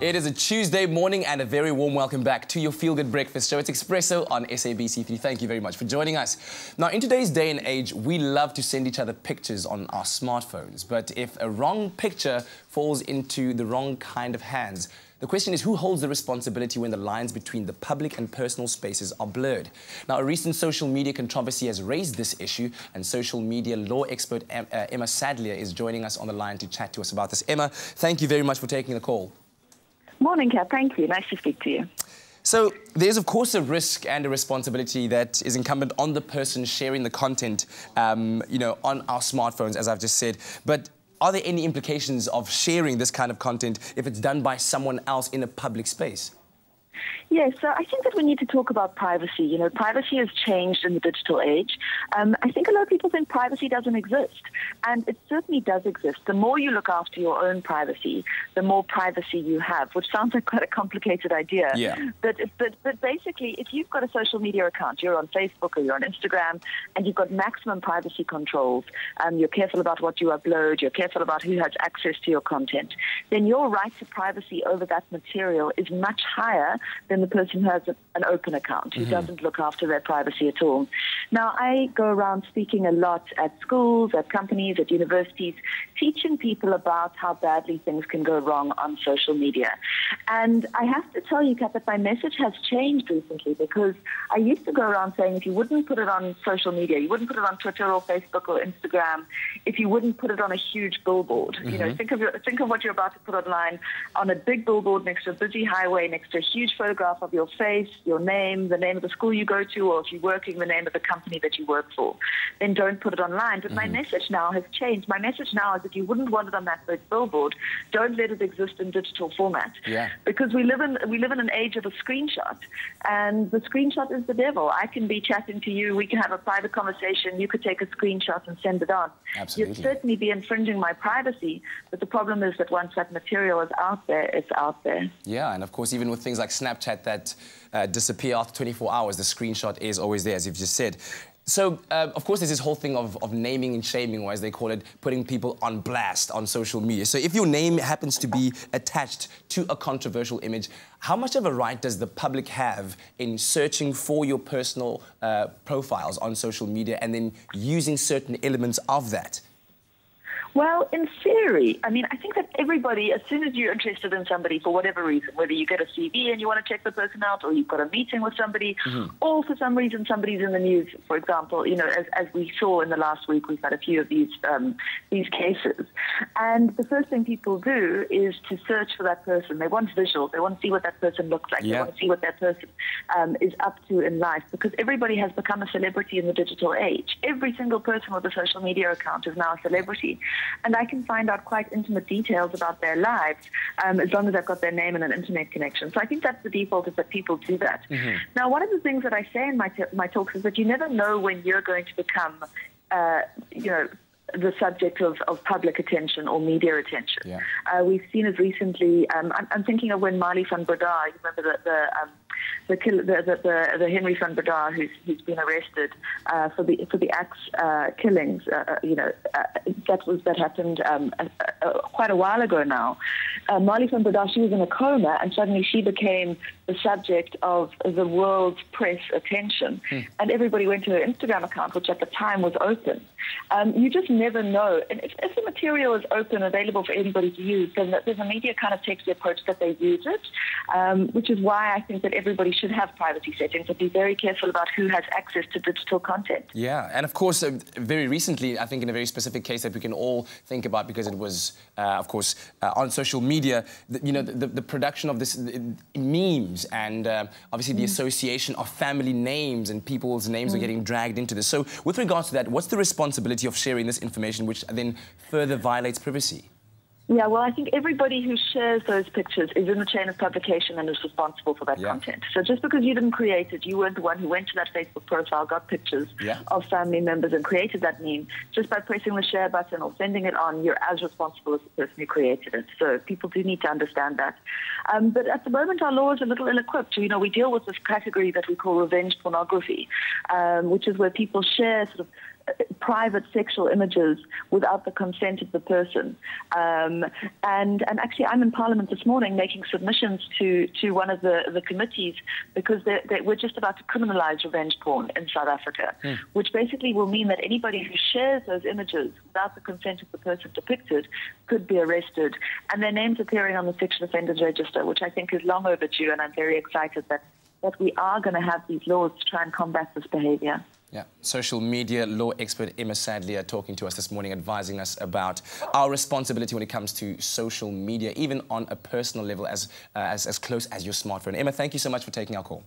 It is a Tuesday morning and a very warm welcome back to your Feel Good Breakfast show. It's Expresso on SABC3. Thank you very much for joining us. Now, in today's day and age, we love to send each other pictures on our smartphones. But if a wrong picture falls into the wrong kind of hands, the question is who holds the responsibility when the lines between the public and personal spaces are blurred? Now, a recent social media controversy has raised this issue, and social media law expert uh, Emma Sadleir is joining us on the line to chat to us about this. Emma, thank you very much for taking the call. Morning, Kat. Thank you. Nice to speak to you. So there's, of course, a risk and a responsibility that is incumbent on the person sharing the content, um, you know, on our smartphones, as I've just said. But are there any implications of sharing this kind of content if it's done by someone else in a public space? Yes, so I think that we need to talk about privacy. You know, privacy has changed in the digital age. Um, I think a lot of people think privacy doesn't exist, and it certainly does exist. The more you look after your own privacy, the more privacy you have, which sounds like quite a complicated idea. Yeah. But, but, but basically, if you've got a social media account, you're on Facebook or you're on Instagram, and you've got maximum privacy controls, um, you're careful about what you upload, you're careful about who has access to your content, then your right to privacy over that material is much higher than the person who has an open account, who mm-hmm. doesn't look after their privacy at all. Now, I go around speaking a lot at schools, at companies, at universities, teaching people about how badly things can go wrong on social media. And I have to tell you, Kat, that my message has changed recently because I used to go around saying if you wouldn't put it on social media, you wouldn't put it on Twitter or Facebook or Instagram, if you wouldn't put it on a huge billboard. Mm-hmm. You know, mm-hmm. think of your, think of what you're about to put online on a big billboard next to a busy highway, next to a huge photograph photograph of your face, your name, the name of the school you go to, or if you're working, the name of the company that you work for. Then don't put it online. But mm-hmm. my message now has changed. My message now is that you wouldn't want it on that big billboard. Don't let it exist in digital format. Yeah. Because we live in we live in an age of a screenshot, and the screenshot is the devil. I can be chatting to you. We can have a private conversation. You could take a screenshot and send it on. Absolutely. You'd certainly be infringing my privacy. But the problem is that once that material is out there, it's out there. Yeah, and of course, even with things like Snapchat that uh, disappear after 24 hours. The screenshot is always there, as you've just said. So, uh, of course, there's this whole thing of, of naming and shaming, or as they call it, putting people on blast on social media. So if your name happens to be attached to a controversial image, how much of a right does the public have in searching for your personal uh, profiles on social media and then using certain elements of that? Well, in theory, I mean, I think that everybody, as soon as you're interested in somebody for whatever reason, whether you get a CV and you want to check the person out, or you've got a meeting with somebody, mm-hmm. or for some reason somebody's in the news, for example, you know, as, as we saw in the last week, we've had a few of these um, these cases, and the first thing people do is to search for that person. They want visuals. They want to see what that person looks like. Yeah. They want to see what that person um, is up to in life, because everybody has become a celebrity in the digital age. Every single person with a social media account is now a celebrity and I can find out quite intimate details about their lives um, as long as I've got their name and an internet connection. So I think that's the default is that people do that. Mm-hmm. Now, one of the things that I say in my t- my talks is that you never know when you're going to become, uh, you know the subject of, of public attention or media attention. Yeah. Uh, we've seen as recently, um, I'm, I'm, thinking of when Marli van you remember the, the um, the, the, the, the, Henry van Breda, who's, who's been arrested uh, for the for the axe uh, killings. Uh, uh you know, uh, that was that happened um, uh, quite a while ago now. Marli van Breda, she was in a coma, and suddenly she became the subject of the world's press attention, hmm. and everybody went to her Instagram account, which at the time was open. Um, you just never know, and if, if, the material is open, available for anybody to use, then the, the media kind of takes the approach that they use it, um, which is why I think that everybody should have privacy settings, but be very careful about who has access to digital content. Yeah, and of course, uh, very recently, I think in a very specific case that we can all think about because it was, uh, of course, uh, on social media, the, you know, the, the, production of this memes and uh, obviously the mm. association of family names and people's names mm. are getting dragged into this. So with regards to that, what's the responsibility of sharing this information which then further violates privacy? Yeah, well, I think everybody who shares those pictures is in the chain of publication and is responsible for that yeah. content. So just because you didn't create it, you weren't the one who went to that Facebook profile, got pictures yeah. of family members and created that meme, just by pressing the share button or sending it on, you're as responsible as the person who created it. So people do need to understand that. Um, but at the moment, our law is a little ill-equipped. You know, we deal with this category that we call revenge pornography, um, which is where people share sort of private sexual images without the consent of the person. Um, and, and actually, I'm in Parliament this morning making submissions to, to one of the, the committees because they're, they're, we're just about to criminalize revenge porn in South Africa, mm. which basically will mean that anybody who shares those images without the consent of the person depicted could be arrested. And their names appearing on the sexual offenders register, which I think is long overdue, and I'm very excited that, that we are going to have these laws to try and combat this behavior. Yeah, social media law expert Emma Sadleir talking to us this morning, advising us about our responsibility when it comes to social media, even on a personal level, as, uh, as, as close as your smartphone. Emma, thank you so much for taking our call.